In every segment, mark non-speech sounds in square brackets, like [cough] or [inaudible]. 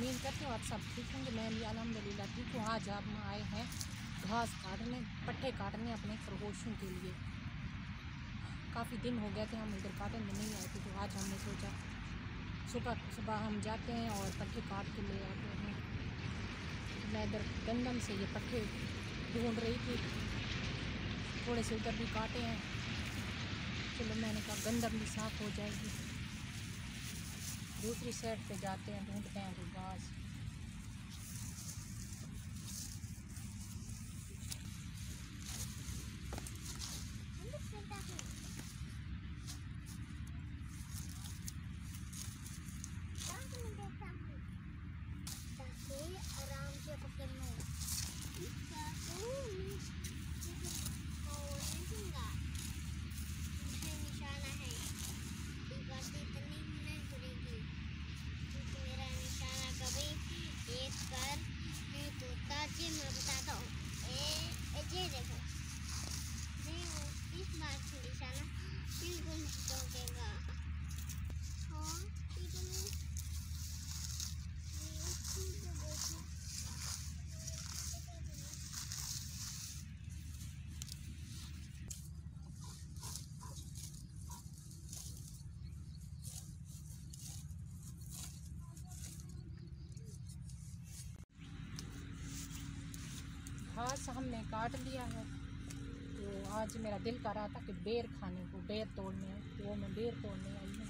उम्मीद करती हूँ आप सब ठीक होंगे मैं भी अलहमदिल्ला ठीक हूँ आज आप आए हैं घास काटने, पट्टे काटने अपने खरगोशों के लिए। काफ़ी दिन हो गए थे हम इधर काटन में नहीं आए थे तो आज हमने सोचा, सुबह सुबह हम जाते हैं और पट्टे काट के ले आते हैं। मैं इधर गंदम से ये पट्टे ढूंढ रही थी, थोड़े से उधर भी काटे हैं। चलो मैंने कहा गंदम भी साफ़ हो जाएगी। दूसरी साइड पे जाते हैं ढूंढते हैं कोई घास आराम से पकड़ना निशाना है इतनी नहीं करेगी क्योंकि मेरा निशाना कभी एक पर नहीं टूटता जी मैं बताता हूँ ए ये देखो देखो इस बार से निशाना बिल्कुल नहीं टूटेगा हाँ ठीक है मैं ये ठीक है देखो घास हमने काट लिया है। तो आज मेरा दिल कर रहा था कि बेर खाने को, बेर तोड़ने तो वो मैं बेर तोड़ने आई हूँ।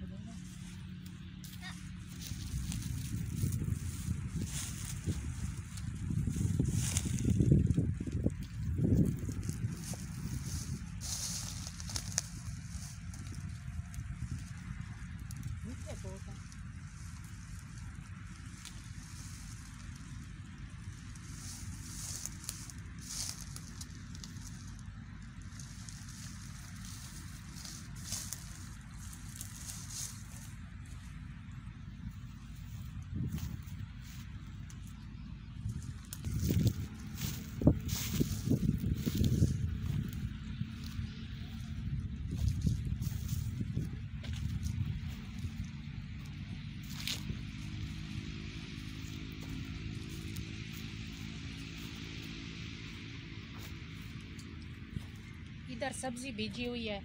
इधर सब्ज़ी बीजी हुई है,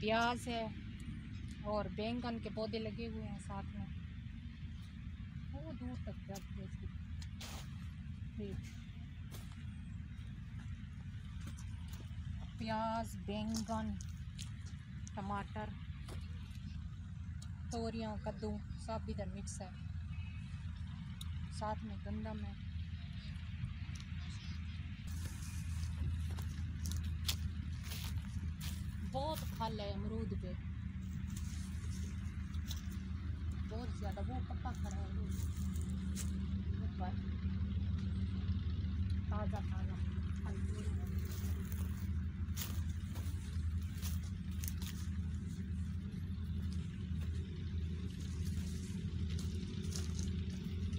प्याज है और बैंगन के पौधे लगे हुए हैं साथ में। वो दूर तक जाती है प्याज, बैंगन, टमाटर, तोरियाँ, कद्दू सब इधर मिक्स है। साथ में गंदम है बहुत फल है अमरूद पे। बहुत ज़्यादा वो पक्का खड़ा है ताज़ा ताज़ा फल ये है।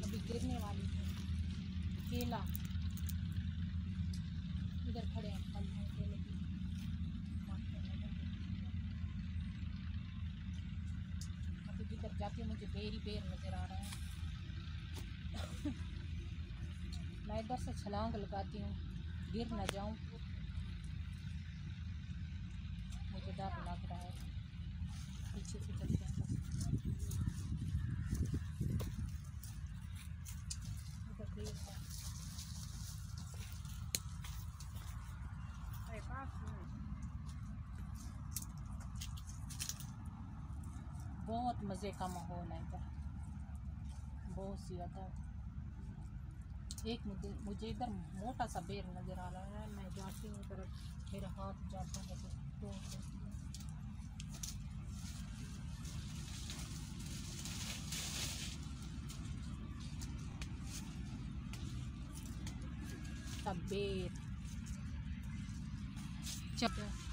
अभी गिरने वाली है केला इधर खड़े हैं फल हैं केले की इधर जाती हूँ, मुझे बेर ही बेर नज़र आ रहा है। [laughs] मैं इधर से छलांग लगाती हूँ, गिर ना जाऊँ। मुझे डर लग रहा है। पीछे से चलते हैं बस। बहुत मज़े का माहौल है इधर। बहुत ज़्यादा। एक मुझे मुझे इधर मोटा सा बेर नज़र आ रहा है, मैं जाती हूँ इधर मेरा हाथ जाता है तो तो बेर। चल।